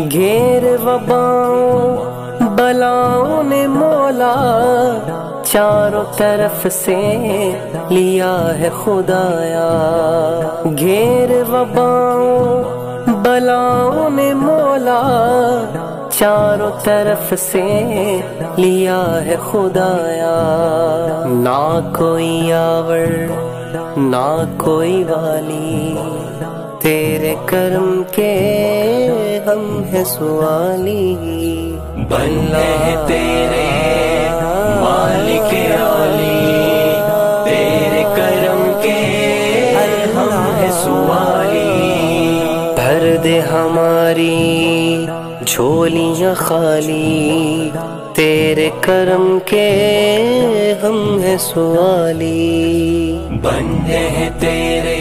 घेर वबाओं, बलाओं ने मोला चारों तरफ़ से लिया है खुदाया। घेर वबाओं, बलाओं ने मोला चारों तरफ़ से लिया है खुदाया। ना कोई आवर, ना कोई वाली, तेरे कर्म के हम है सुवाली बल्ला तेरे मालिक आली तेरे कर्म के हम है सुवाली भर दे हमारी झोलियाँ खाली। तेरे कर्म के हम है सुवाली बंदे हैं तेरे